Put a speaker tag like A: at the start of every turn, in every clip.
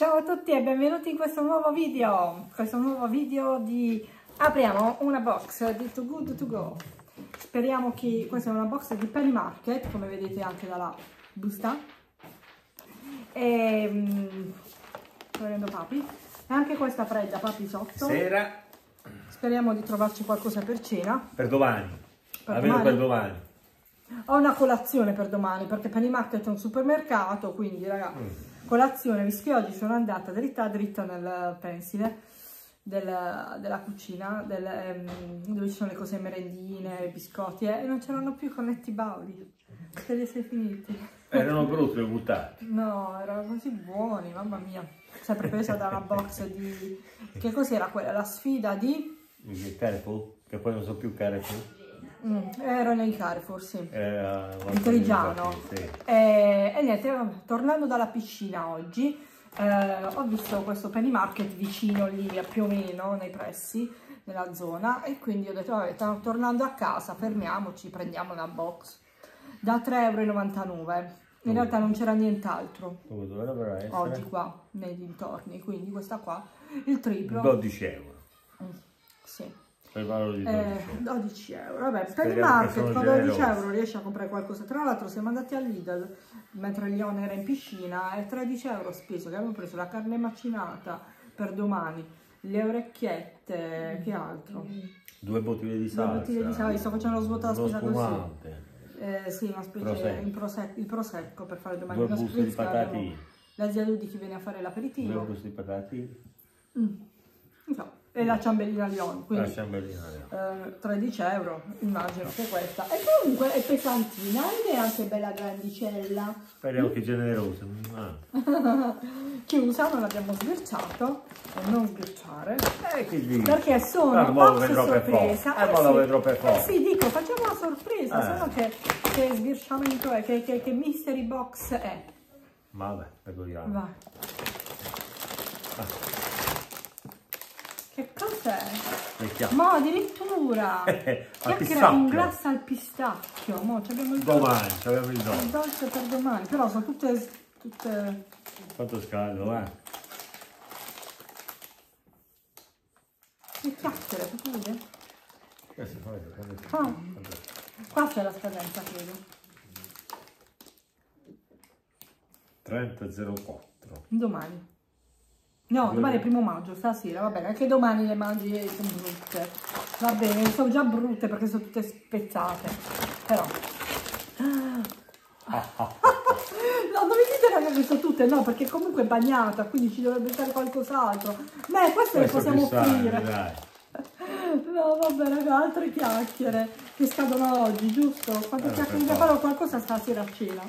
A: Ciao a tutti e benvenuti in questo nuovo video, questo nuovo video di apriamo una box di Too Good To Go. Speriamo che questa è una box di Penny Market, come vedete anche dalla busta. E mm, sto vedendo papi. E anche questa fredda, papi sotto.
B: Sera
A: Speriamo di trovarci qualcosa per cena.
B: per domani.
A: Per
B: Almeno
A: domani?
B: per domani.
A: Ho una colazione per domani perché Penny Market è un supermercato, quindi raga,
B: Mm.
A: Colazione, visto che oggi sono andata dritta dritta nel pensile del- della cucina, del, ehm, dove ci sono le cose merendine, biscotti eh, e non c'erano più connetti bauli, se li sei finiti.
B: Erano brutti e buttati.
A: No, erano così buoni, mamma mia. Sempre presa da una box di... Che cos'era quella? La sfida di...
B: Il Carrefour, che poi non so più Carrefour.
A: Mm, ero nei Carrefour, sì.
B: Era
A: in Trigiano.
B: Sì.
A: E, e niente, tornando dalla piscina oggi, eh, ho visto questo penny market vicino lì, più o meno nei pressi della zona, e quindi ho detto, vabbè, tor- tornando a casa, fermiamoci, prendiamo una box da 3,99 euro. In
B: Mm.
A: realtà non c'era nient'altro
B: essere?
A: oggi qua, nei dintorni, quindi questa qua, il triplo.
B: 12 euro.
A: Mm, sì.
B: Valore di 12
A: Eh,
B: euro.
A: 12 euro, vabbè, per il market con 12
B: generosi.
A: euro riesci a comprare qualcosa. Tra l'altro siamo andati al Lidl mentre Leon era in piscina e 13 euro speso che abbiamo preso la carne macinata per domani, le orecchiette, che altro?
B: Due bottiglie di
A: Due
B: salsa.
A: bottiglie di salsa, sto facendo lo svuoto della
B: uno
A: spesa così.
B: spumante,
A: Eh, sì, una specie
B: Prosecco.
A: il, prosecco, il prosecco per fare domani
B: Due
A: una
B: buste di patatine.
A: La zia Ludi che viene a fare
B: Due
A: l'aperitivo
B: buste di patatine.
A: Mm. E la ciambellina Leon,
B: La
A: quindi
B: ciambellina. no.
A: eh, 13 euro, immagino che questa. E comunque è pesantina ed è anche bella grandicella.
B: Speriamo che generosa. Ah.
A: Chiusa, non l'abbiamo sbirciato, e non sbirciare.
B: Eh, che dici?
A: Perché sono
B: Ah,
A: box
B: per
A: sorpresa.
B: forza. Eh, mo lo vedrò per
A: Eh
B: forza.
A: sì, dico, facciamo una sorpresa,
B: Eh.
A: se no che, che sbirciamento è, che, che, che mystery box è.
B: Vabbè, vediamo.
A: Vai.
B: Ah.
A: Cos'è? Ma addirittura! Chiacchiera in glassa al pistacchio. Mo, abbiamo il dolce,
B: Domani, abbiamo il
A: il
B: dolce.
A: dolce per domani. Però sono tutte, tutte...
B: Quanto scaldo, eh?
A: Che chiacchiere,
B: fa vedere,
A: Ah. Qua c'è la scadenza, credo.
B: 30.04.
A: Domani. No, domani è il primo maggio, stasera, va bene, anche domani le mangi sono brutte. Va bene, sono già brutte perché sono tutte spezzate. Però. No, non mi dite raga che sono tutte, no, perché comunque è bagnata, quindi ci dovrebbe stare qualcos'altro. Beh, queste le possiamo offrire.
B: dai.
A: No, vabbè, raga, altre chiacchiere che scadono oggi, giusto? Quante
B: Eh,
A: chiacchiere farò qualcosa stasera a cena.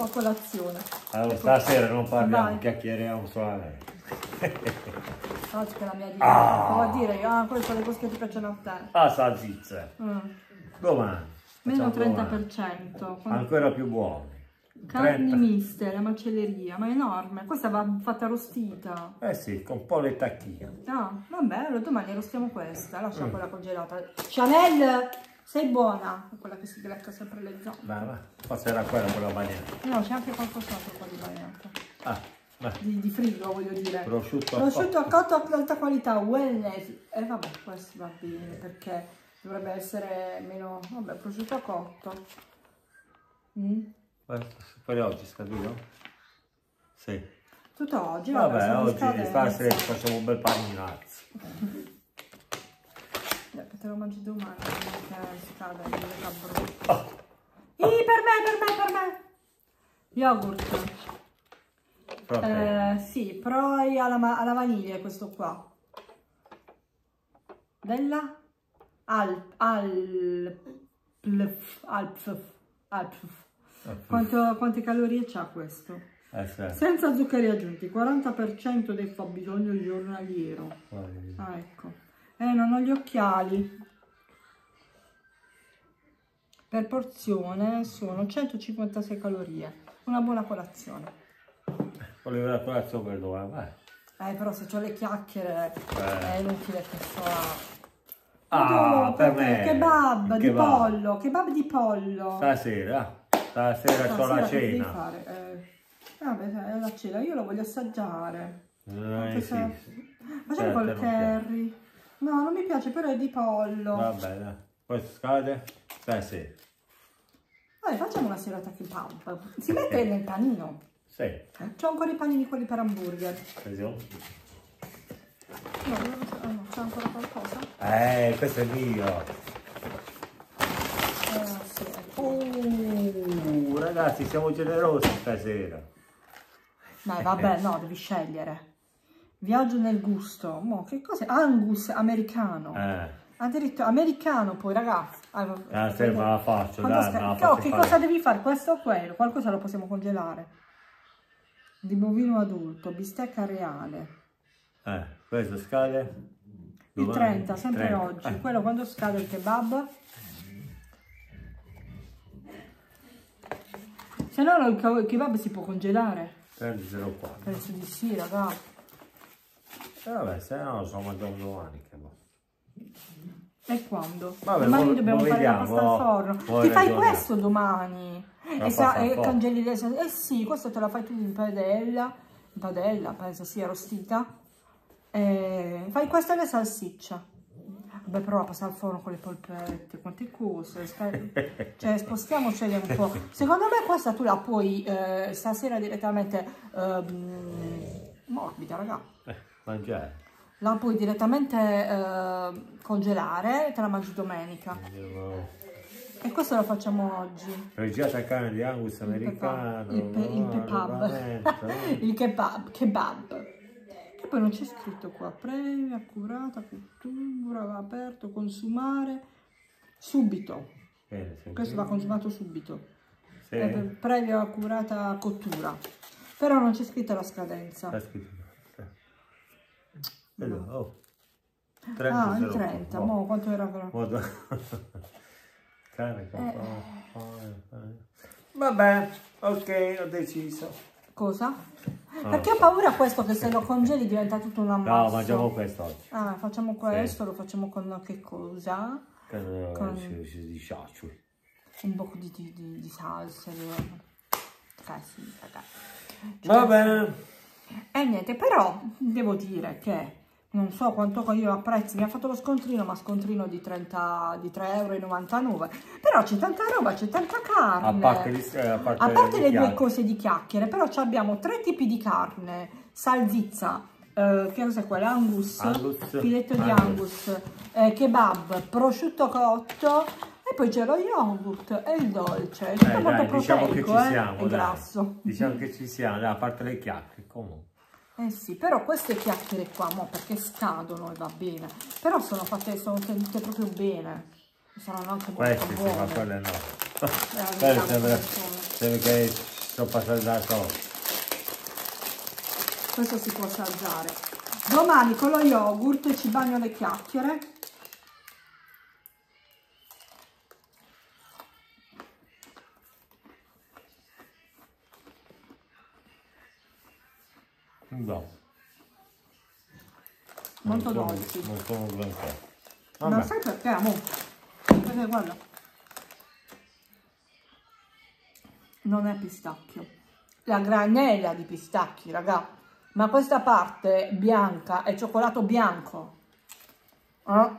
A: O a colazione.
B: Allora, stasera non parliamo,
A: Vai.
B: chiacchieriamo solamente.
A: Oggi che la mia dieta.
B: Ah.
A: A dire, ah, queste sono le cose che ti piacciono a te.
B: Ah, salsicce.
A: Mm.
B: Domani.
A: Meno
B: Facciamo domani.
A: 30%. Quando-
B: Ancora più buoni.
A: Carni
B: 30.
A: miste, la macelleria, ma è enorme. Questa va fatta rostita.
B: Eh sì, con un po' le tacchine.
A: Ah, vabbè, allora domani rostiamo questa. Lascia
B: Mm.
A: quella congelata. Chanel, sei buona. Quella che si grecca sempre le.
B: Vai, vai. Forse era quella quella bagnata.
A: No, c'è anche qualcos'altro qua di bagnata.
B: Ah.
A: Di, di frigo, voglio dire.
B: Prosciutto a
A: Prosciutto a
B: cotto.
A: cotto a alta qualità, wellness. E vabbè, questo va bene perché dovrebbe essere meno... Vabbè, prosciutto a cotto. Mm.
B: Questo Per oggi scadino? Sì.
A: Tutto oggi, vabbè,
B: Vabbè, oggi stasera facciamo un bel paninazzo.
A: Eh, te lo mangi domani, perché scade, diventa brutto.
B: Oh,
A: Ih, per me, per me, per me! Yogurt.
B: proprio.
A: Eh, sì, Proi alla, alla vaniglia questo qua. Della? Alp, Alp, Alp, Alp. Quanto, quante calorie c'ha questo?
B: Eh, sì.
A: Senza zuccheri aggiunti, 40% del fabbisogno giornaliero. Ah, ecco. Eh, non ho gli occhiali. Per porzione sono 156 calorie. Una buona colazione.
B: Volevo la colazione per domani, vai.
A: Eh, però se ho le chiacchiere
B: Eh.
A: è inutile che sto...
B: Ah, per me.
A: Kebab di
B: kebab.
A: pollo, kebab di pollo.
B: Stasera, stasera c'ho la
A: Stasera che devi
B: cena.
A: Eh, Vabbè, dai, la cena, io lo voglio assaggiare.
B: Eh, sì.
A: Facciamo
B: Certo,
A: col
B: piace.
A: curry. No, non mi piace, però è di pollo.
B: Vabbè, dai. Questo scade? Beh, sì.
A: Vabbè, facciamo una serata kebab. Si mette nel panino.
B: Sì.
A: C'ho ancora i panini quelli per hamburger.
B: Vediamo.
A: No, ah, no, c'è ancora qualcosa?
B: Eh, questo è mio.
A: Eh, sì.
B: Uh, ragazzi, siamo generosi stasera.
A: Dai, vabbè, no, devi scegliere. Viaggio nel gusto. Mo, che cos'è? Angus americano.
B: Eh.
A: Addirittura americano poi, ragazzi. Ah,
B: Ah, se me la faccio, dai, la faccio
A: che
B: fare.
A: cosa devi fare? Questo o quello? Qualcosa lo possiamo congelare. Di bovino adulto, bistecca reale.
B: Eh, questo scade?
A: Il
B: Domani?
A: 30, sempre
B: 30.
A: oggi.
B: Eh,
A: Quello quando scade il kebab. Se no il ke- il kebab si può congelare.
B: prenditelo qua.
A: Penso di sì, raga.
B: E vabbè, se no lo so mangiamo domani. Che boh.
A: E quando?
B: Vabbè,
A: domani
B: mo-
A: dobbiamo
B: mo
A: fare la
B: vediamo,
A: pasta al forno. Ti fai
B: ragioniamo.
A: questo domani?
B: La
A: E, sa, e congeli le Eh sì, questo te la fai tu in padella. In padella, penso sia arrostita. E fai questa e le salsiccia. Vabbè, però la pasta al forno con le polpette, quante cose. Cioè, spostiamoceli un po'. Secondo me questa tu la puoi eh, stasera direttamente ehm, morbida, raga.
B: Eh, mangiare.
A: La puoi direttamente eh, congelare e te la mangi domenica.
B: Andiamo.
A: E questo lo facciamo oggi.
B: Reggiata carne di Angus
A: Il
B: americano.
A: Il, pe- il kebab.
B: arrabbiamento, eh.
A: il kebab. Kebab. E poi non c'è scritto qua. Previa, accurata, cottura, va aperto, consumare subito.
B: Bene.
A: Questo va consumato subito.
B: Sì.
A: Previa, accurata cottura. Però non c'è scritta la scadenza.
B: Sta scritto. Sì. Vedo, oh.
A: Ah, il
B: 30.
A: 30.
B: Boh.
A: Mo, quanto era però?
B: Con
A: Eh.
B: po- po- Vabbè, ok, ho deciso.
A: Cosa?
B: Ah,
A: Perché ho paura questo che se lo congeli diventa tutto un ammasso.
B: No, mangiamo questo oggi.
A: Ah, facciamo questo, lo facciamo con che cosa?
B: Che eh,
A: Con-
B: si disciaccio.
A: Un po' di, di, di, di salsa. di- Ok, sì, ragazzi.
B: Va bene.
A: E niente, però devo dire che non so quanto io apprezzi, mi ha fatto lo scontrino, ma scontrino di, 30, di 3,99 euro. Però c'è tanta roba, c'è tanta carne.
B: A parte, gli- eh, a parte,
A: A parte le due cose di chiacchiere, però abbiamo tre tipi di carne, salsiccia, eh, che cos'è quella? Angus,
B: Angus,
A: filetto di
B: Angus.
A: Angus, eh, kebab, prosciutto cotto e poi c'è lo yogurt e il dolce. È tutto
B: Eh,
A: molto
B: dai, diciamo che ci
A: eh,
B: siamo.
A: e
B: dai.
A: grasso.
B: Diciamo che ci siamo, dai, a parte le chiacchiere, comunque.
A: Eh sì, però queste chiacchiere qua, mo, perché scadono e va bene, però sono fatte, sono tenute proprio bene, saranno anche molto
B: Queste
A: buone.
B: ma quelle no.
A: Eh,
B: Quelle sembra,
A: sono.
B: sembra che sono passate da sopra.
A: Questo si può assaggiare. Domani con lo yogurt ci bagno le chiacchiere.
B: No.
A: Molto
B: non sono-
A: dolci.
B: Non sono.
A: Ma
B: Vabbè.
A: sai perché, amore? Perché guarda. Non è pistacchio. La granella di pistacchi, raga. Ma questa parte bianca è cioccolato bianco. Eh?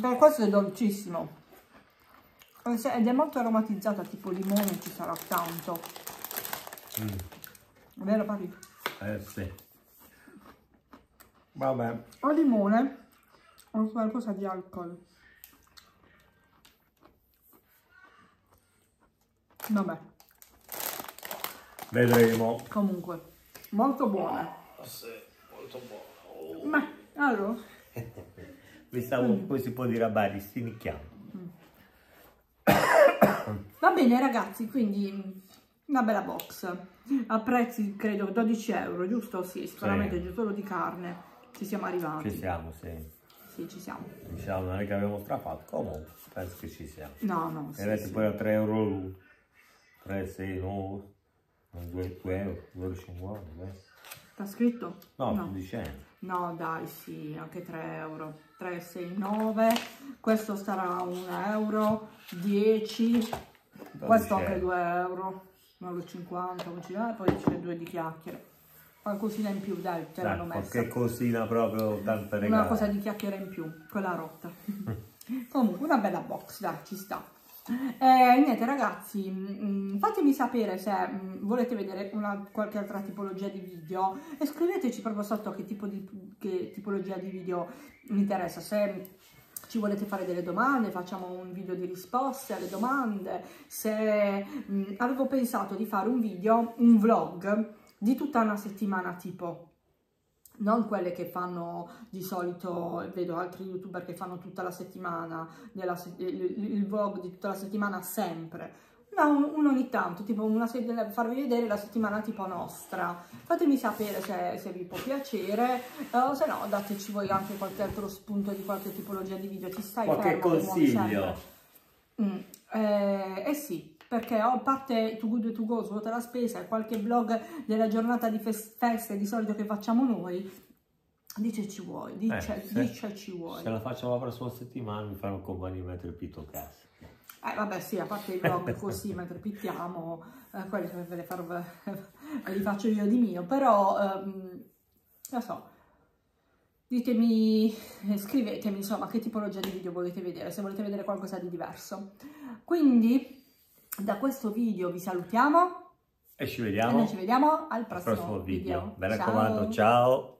A: Perché questo è dolcissimo. Ed è molto aromatizzata, tipo limone ci sarà tanto.
B: Mm.
A: Vero Pari?
B: Eh sì. Vabbè.
A: O limone o qualcosa di alcol. Vabbè,
B: Vedremo.
A: comunque, molto buone.
B: molto buono.
A: Ma, allora,
B: Mi stavo, come si può dire a Bari, stinicchiamo.
A: va bene ragazzi, quindi una bella box. A prezzi, credo, 12 euro, giusto? Sì, sicuramente
B: Sì.
A: solo di carne. Ci siamo arrivati.
B: Ci siamo, sì.
A: Sì, ci siamo.
B: Diciamo, non è che abbiamo strafatto, comunque, penso che ci siamo.
A: No, no, sì,
B: E adesso
A: sì.
B: poi a 3 euro l'uno. 3, 6, 9, 2, 2 euro, 2 euro 50, eh.
A: Sta scritto?
B: No,
A: no.
B: sto dicendo.
A: No, dai, sì, anche 3 euro. 3, 6, 9. Questo sarà 1 euro. 10. Questo anche
B: dicendo.
A: 2 euro. 1,50 euro, poi c'è due di chiacchiere. Qualcosina in più, dai, te l'hanno messa.
B: qualche cosina proprio tanto
A: Una
B: regalo.
A: cosa di chiacchiere in più, quella rotta. Comunque, una bella box, dai, ci sta. Eh, niente ragazzi, mm, fatemi sapere se mm, volete vedere una, qualche altra tipologia di video e scriveteci proprio sotto che, tipo di, che tipologia di video mi interessa. Se ci volete fare delle domande, facciamo un video di risposte alle domande. Se mm, avevo pensato di fare un video, un vlog di tutta una settimana tipo. Non quelle che fanno di solito, vedo altri youtuber che fanno tutta la settimana, della il, il vlog di tutta la settimana sempre, no, un- uno ogni tanto, tipo una se- farvi vedere la settimana tipo nostra, fatemi sapere se, se vi può piacere, o se no dateci voi anche qualche altro spunto di qualche tipologia di video, ci stai
B: Qualche
A: fermo,
B: consiglio.
A: Mm, eh, eh sì, perché a parte Too Good To Go, svuota la spesa e qualche vlog della giornata di fes- feste di solito che facciamo noi, diceci vuoi, dice,
B: Eh, sì.
A: diceci vuoi.
B: Se la faccio la prossima settimana mi fanno compagnia mentre il pito cassa.
A: Eh vabbè sì, a parte i vlog così mentre pittiamo, eh, quelli che ve le farò, li faccio io di mio, però ehm, non so, ditemi, scrivetemi insomma che tipologia di video volete vedere, se volete vedere qualcosa di diverso. Quindi da questo video vi salutiamo
B: E ci
A: e
B: vediamo
A: noi ci vediamo al
B: al
A: prossimo,
B: prossimo video. Mi raccomando, ciao.